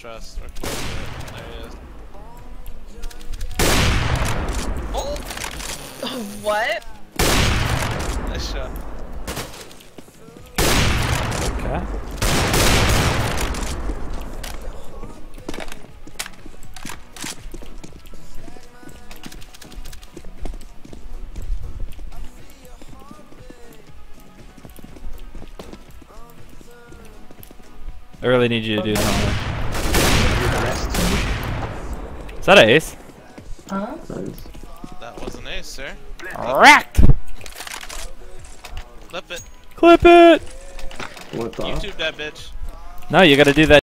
chest. Or close to it. There he is. Oh! What? Nice shot. Okay. I really need you to do something. Is that an ace? Huh? That was an ace, sir. Racked! Clip it. Clip it! What the? YouTube that bitch. No, you gotta do that.